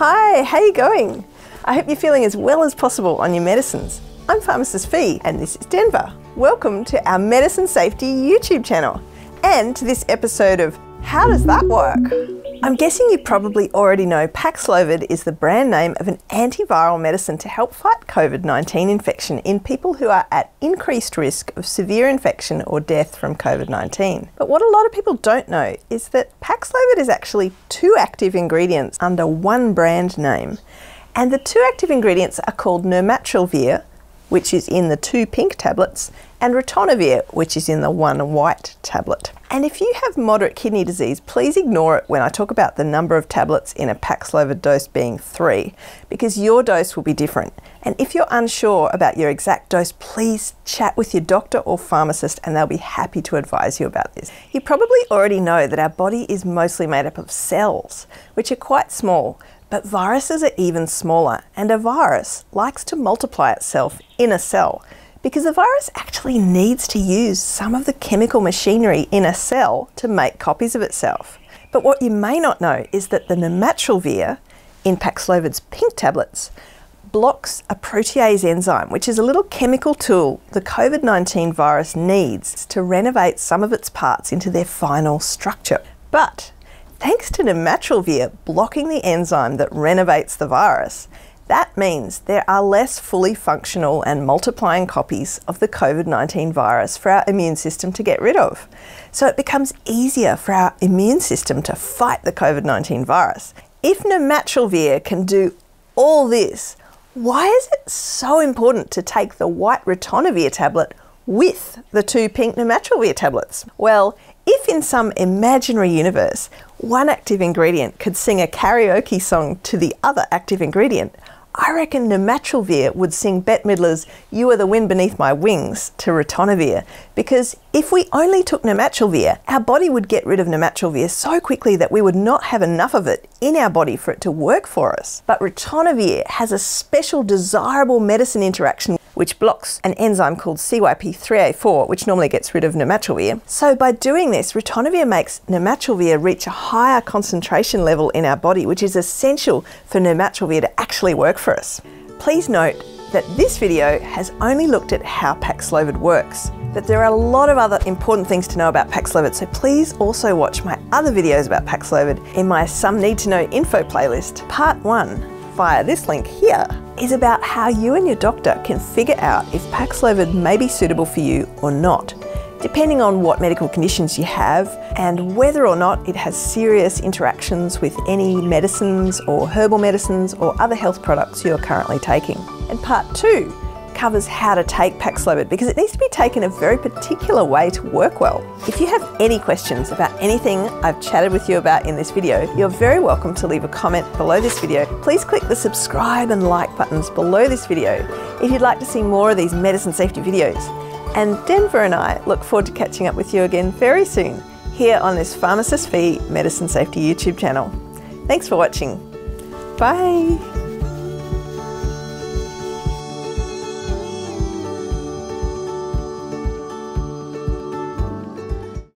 Hi, how you going? I hope you're feeling as well as possible on your medicines. I'm Pharmacist Fi and this is Denver. Welcome to our Medicine Safety YouTube channel and to this episode of How Does That Work? I'm guessing you probably already know Paxlovid is the brand name of an antiviral medicine to help fight COVID 19 infection in people who are at increased risk of severe infection or death from COVID 19. But what a lot of people don't know is that Paxlovid is actually two active ingredients under one brand name. And the two active ingredients are called nirmatrelvir, which is in the two pink tablets, and ritonavir, which is in the one white tablet. And if you have moderate kidney disease, please ignore it when I talk about the number of tablets in a Paxlovid dose being three, because your dose will be different. And if you're unsure about your exact dose, please chat with your doctor or pharmacist and they'll be happy to advise you about this. You probably already know that our body is mostly made up of cells, which are quite small, but viruses are even smaller, and a virus likes to multiply itself in a cell because the virus actually needs to use some of the chemical machinery in a cell to make copies of itself. But what you may not know is that the nirmatrelvir in Paxlovid's pink tablets blocks a protease enzyme, which is a little chemical tool the COVID 19 virus needs to renovate some of its parts into their final structure. But Thanks to nirmatrelvir blocking the enzyme that renovates the virus, that means there are less fully functional and multiplying copies of the COVID 19 virus for our immune system to get rid of. So it becomes easier for our immune system to fight the COVID 19 virus. If nirmatrelvir can do all this, why is it so important to take the white ritonavir tablet with the two pink nirmatrelvir tablets? Well, if in some imaginary universe one active ingredient could sing a karaoke song to the other active ingredient, I reckon nirmatrelvir would sing Bette Midler's You Are the Wind Beneath My Wings to ritonavir because if we only took nirmatrelvir, our body would get rid of nirmatrelvir so quickly that we would not have enough of it in our body for it to work for us. But ritonavir has a special desirable medicine interaction which blocks an enzyme called CYP3A4, which normally gets rid of nirmatrelvir. So by doing this, ritonavir makes nirmatrelvir reach a higher concentration level in our body, which is essential for nirmatrelvir to actually work for us. Please note that this video has only looked at how Paxlovid works, but there are a lot of other important things to know about Paxlovid, so please also watch my other videos about Paxlovid in my Some Need to Know info playlist, part one, via this link here is about how you and your doctor can figure out if Paxlovid may be suitable for you or not, depending on what medical conditions you have and whether or not it has serious interactions with any medicines or herbal medicines or other health products you're currently taking. And part two covers how to take Paxlovid because it needs to be taken a very particular way to work well. If you have any questions about anything I've chatted with you about in this video, you're very welcome to leave a comment below this video. Please click the subscribe and like buttons below this video if you'd like to see more of these medicine safety videos. And Denver and I look forward to catching up with you again very soon here on this Pharmacist Fi Medicine Safety YouTube channel. Thanks for watching. Bye.